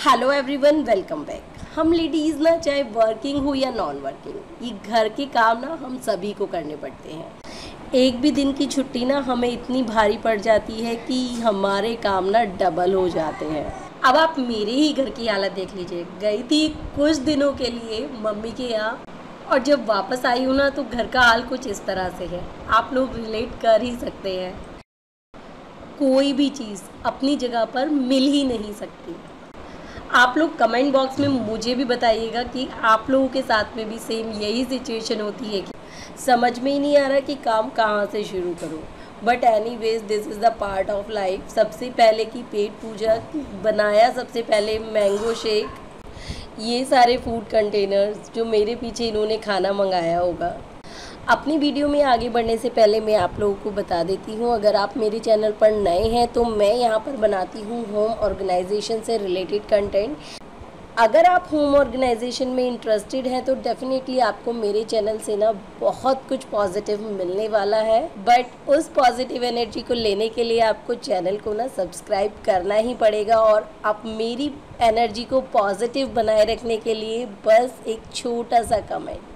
Hello everyone welcome back हम ladies ना, चाहे वर्किंग हो या नॉन वर्किंग ये घर के काम ना हम सभी को करने पड़ते हैं। एक भी दिन की छुट्टी ना हमें इतनी भारी पड़ जाती है कि हमारे काम ना डबल हो जाते हैं। अब आप मेरे ही घर की हालत देख लीजिए। गई थी कुछ दिनों के लिए मम्मी के यहाँ, और जब वापस आई हूँ ना तो घर का हाल कुछ इस तरह से है। आप लोग रिलेट कर ही सकते हैं। कोई भी चीज़ अपनी जगह पर मिल ही नहीं सकती। आप लोग कमेंट बॉक्स में मुझे भी बताइएगा कि आप लोगों के साथ में भी सेम यही सिचुएशन होती है कि समझ में ही नहीं आ रहा कि काम कहाँ से शुरू करूँ। But anyways this is the part of life सबसे पहले की पेट पूजा बनाया, सबसे पहले मैंगो शेक ये सारे फ़ूड कंटेनर्स जो मेरे पीछे इन्होंने खाना मंगाया होगा। अपनी वीडियो में आगे बढ़ने से पहले मैं आप लोगों को बता देती हूँ, अगर आप मेरे चैनल पर नए हैं तो मैं यहाँ पर बनाती हूँ होम ऑर्गेनाइजेशन से रिलेटेड कंटेंट अगर आप होम ऑर्गेनाइजेशन में इंटरेस्टेड हैं तो डेफिनेटली आपको मेरे चैनल से ना बहुत कुछ पॉजिटिव मिलने वाला है। बट उस पॉजिटिव एनर्जी को लेने के लिए आपको चैनल को ना सब्सक्राइब करना ही पड़ेगा और आप मेरी एनर्जी को पॉजिटिव बनाए रखने के लिए बस एक छोटा सा कमेंट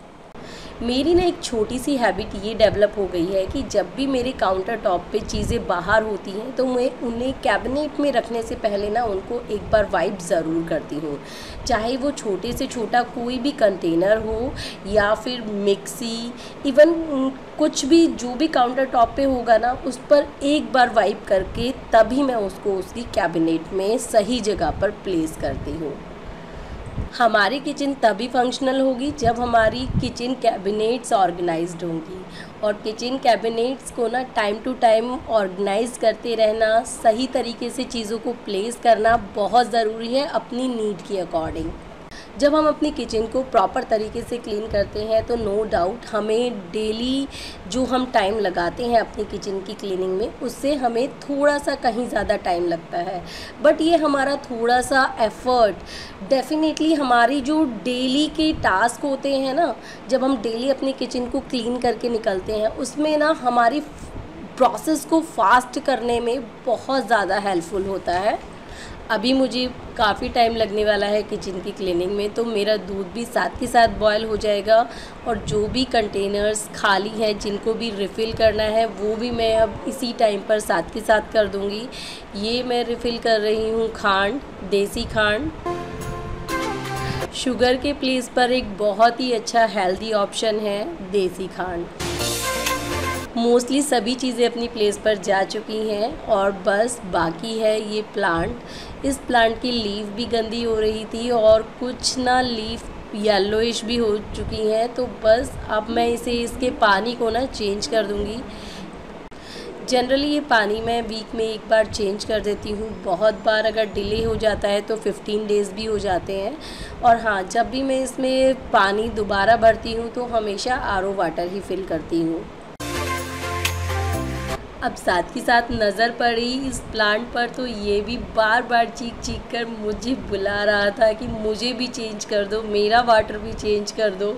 मेरी ना एक छोटी सी हैबिट ये डेवलप हो गई है कि जब भी मेरे काउंटर टॉप पर चीज़ें बाहर होती हैं तो मैं उन्हें कैबिनेट में रखने से पहले ना उनको एक बार वाइप ज़रूर करती हूँ। चाहे वो छोटे से छोटा कोई भी कंटेनर हो या फिर मिक्सी, इवन कुछ भी जो भी काउंटर टॉप पे होगा ना, उस पर एक बार वाइप करके तभी मैं उसको उसकी कैबिनेट में सही जगह पर प्लेस करती हूँ। हमारी किचन तभी फंक्शनल होगी जब हमारी किचन कैबिनेट्स ऑर्गेनाइज्ड होंगी। और किचन कैबिनेट्स को ना टाइम टू टाइम ऑर्गेनाइज करते रहना, सही तरीके से चीज़ों को प्लेस करना बहुत ज़रूरी है अपनी नीड के अकॉर्डिंग जब हम अपनी किचन को प्रॉपर तरीके से क्लीन करते हैं तो नो डाउट हमें डेली जो हम टाइम लगाते हैं अपनी किचन की क्लीनिंग में, उससे हमें थोड़ा सा कहीं ज़्यादा टाइम लगता है। बट ये हमारा थोड़ा सा एफ़र्ट डेफिनेटली हमारी जो डेली के टास्क होते हैं ना, जब हम डेली अपनी किचन को क्लीन करके निकलते हैं, उसमें ना हमारी प्रोसेस को फास्ट करने में बहुत ज़्यादा हेल्पफुल होता है। अभी मुझे काफ़ी टाइम लगने वाला है किचन की क्लीनिंग में तो मेरा दूध भी साथ के साथ बॉयल हो जाएगा और जो भी कंटेनर्स खाली हैं, जिनको भी रिफ़िल करना है, वो भी मैं अब इसी टाइम पर साथ के साथ कर दूँगी। ये मैं रिफ़िल कर रही हूँ खांड, देसी खांड। शुगर के प्लेस पर एक बहुत ही अच्छा हेल्दी ऑप्शन है देसी खांड। मोस्टली सभी चीज़ें अपनी प्लेस पर जा चुकी हैं और बस बाकी है ये प्लांट। इस प्लांट की लीव भी गंदी हो रही थी और कुछ ना लीफ येलोइश भी हो चुकी हैं तो बस अब मैं इसे इसके पानी को ना चेंज कर दूँगी। जनरली ये पानी मैं वीक में एक बार चेंज कर देती हूँ। बहुत बार अगर डिले हो जाता है तो 15 डेज़ भी हो जाते हैं। और हाँ जब भी मैं इसमें पानी दोबारा भरती हूँ तो हमेशा आर वाटर ही फिल करती हूँ। अब साथ ही साथ नज़र पड़ी इस प्लांट पर तो ये भी बार बार चीख चीख कर मुझे बुला रहा था कि मुझे भी चेंज कर दो, मेरा वाटर भी चेंज कर दो।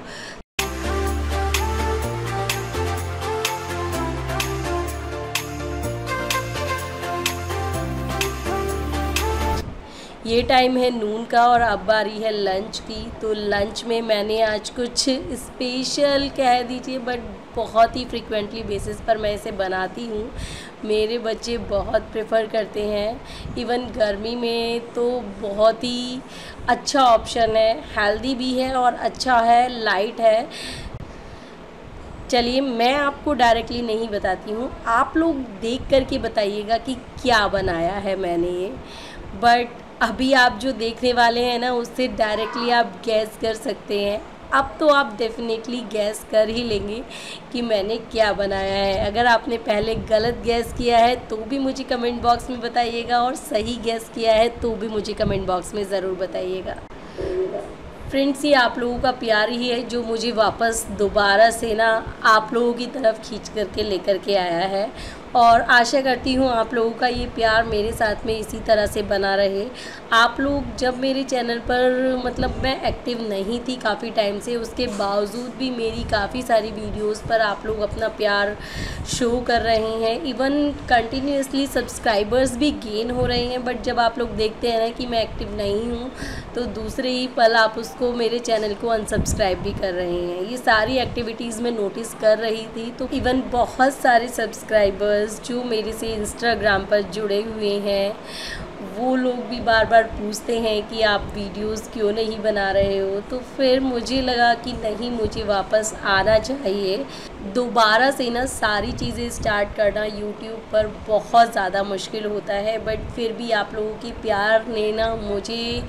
ये टाइम है नून का और अब बारी है लंच की। तो लंच में मैंने आज कुछ स्पेशल कह दीजिए बट बहुत ही फ्रिक्वेंटली बेसिस पर मैं इसे बनाती हूँ। मेरे बच्चे बहुत प्रेफर करते हैं। इवन गर्मी में तो बहुत ही अच्छा ऑप्शन है। हेल्दी भी है और अच्छा है लाइट है। चलिए, मैं आपको डायरेक्टली नहीं बताती हूँ। आप लोग देख कर के बताइएगा कि क्या बनाया है मैंने ये। बट अभी आप जो देखने वाले हैं ना, उससे डायरेक्टली आप गैस कर सकते हैं। अब तो आप डेफिनेटली गैस कर ही लेंगे कि मैंने क्या बनाया है। अगर आपने पहले गलत गैस किया है तो भी मुझे कमेंट बॉक्स में बताइएगा और सही गैस किया है तो भी मुझे कमेंट बॉक्स में ज़रूर बताइएगा। फ्रेंड्स ये आप लोगों का प्यार ही है जो मुझे वापस दोबारा से ना आप लोगों की तरफ़ खींच करके लेकर के आया है। और आशा करती हूँ आप लोगों का ये प्यार मेरे साथ में इसी तरह से बना रहे। आप लोग जब मेरे चैनल पर मतलब मैं एक्टिव नहीं थी काफ़ी टाइम से, उसके बावजूद भी मेरी काफ़ी सारी वीडियोस पर आप लोग अपना प्यार शो कर रहे हैं। इवन कंटिन्यूसली सब्सक्राइबर्स भी गेन हो रहे हैं बट जब आप लोग देखते हैं ना कि मैं एक्टिव नहीं हूँ तो दूसरे ही पल आप उसको मेरे चैनल को अनसब्सक्राइब भी कर रहे हैं। ये सारी एक्टिविटीज़ मैं नोटिस कर रही थी तो इवन बहुत सारे सब्सक्राइबर्स जो मेरे से इंस्टाग्राम पर जुड़े हुए हैं। वो लोग भी बार बार पूछते हैं कि आप वीडियोस क्यों नहीं बना रहे हो? तो फिर मुझे लगा कि नहीं, मुझे वापस आना चाहिए। दोबारा से ना सारी चीज़ें स्टार्ट करना यूट्यूब पर बहुत ज़्यादा मुश्किल होता है बट फिर भी आप लोगों की प्यार ने ना मुझे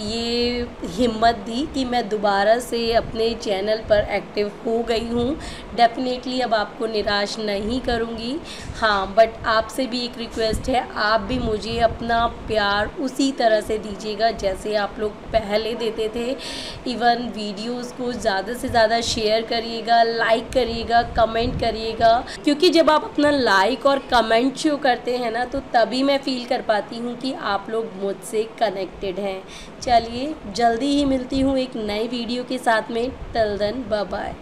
ये हिम्मत दी कि मैं दोबारा से अपने चैनल पर एक्टिव हो गई हूँ। डेफिनेटली अब आपको निराश नहीं करूँगी। हाँ बट आपसे भी एक रिक्वेस्ट है, आप भी मुझे अपना प्यार उसी तरह से दीजिएगा जैसे आप लोग पहले देते थे। इवन वीडियोस को ज़्यादा से ज़्यादा शेयर करिएगा लाइक करिएगा कमेंट करिएगा। क्योंकि जब आप अपना लाइक और कमेंट शो करते हैं ना तो तभी मैं फील कर पाती हूँ कि आप लोग मुझसे कनेक्टेड हैं। चलिए, जल्दी ही मिलती हूँ एक नई वीडियो के साथ में। Till then bye